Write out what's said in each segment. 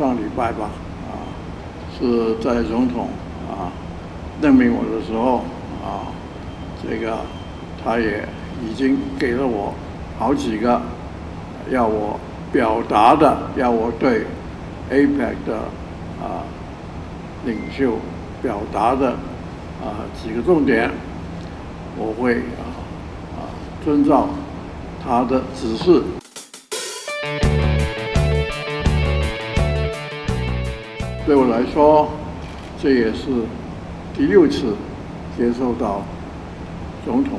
上礼拜吧，啊，是在总统啊任命我的时候啊，这个他也已经给了我好几个要我表达的，要我对 APEC 的啊领袖表达的啊几个重点，我会啊啊遵照他的指示。对我来说，这也是第六次接受到总统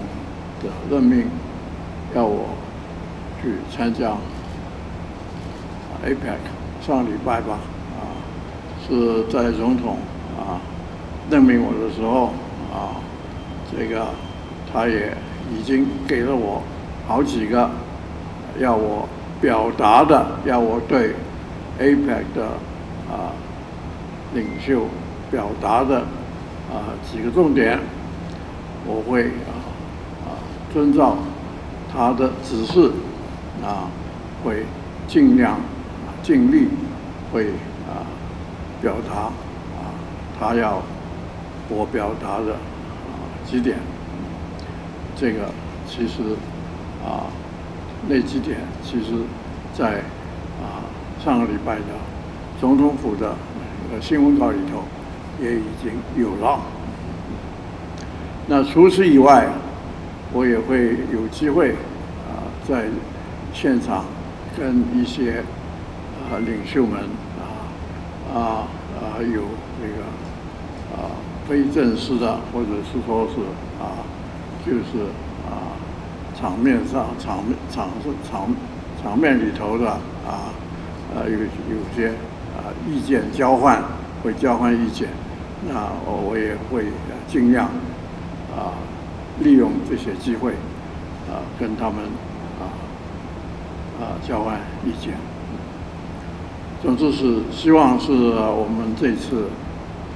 的任命，要我去参加 APEC。上礼拜吧，啊，是在总统啊任命我的时候啊，这个他也已经给了我好几个要我表达的，要我对 APEC 的啊。领袖表达的啊几个重点，我会啊啊遵照他的指示啊，会尽量尽力会啊表达啊他要我表达的啊几点，这个其实啊那几点其实，在啊上个礼拜的总统府的。新闻稿里头也已经有了。那除此以外，我也会有机会啊，在现场跟一些啊领袖们啊啊啊有这个啊非正式的，或者是说是啊就是啊场面上场面场场场面里头的啊啊有有些。啊，意见交换会交换意见，那我我也会尽量啊利用这些机会啊跟他们啊啊交换意见。总之是希望是我们这次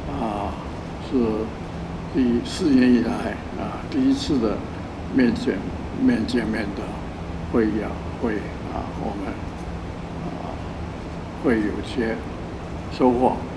啊是第四年以来啊第一次的面见面见面的会议啊会啊我们啊会有些。收获。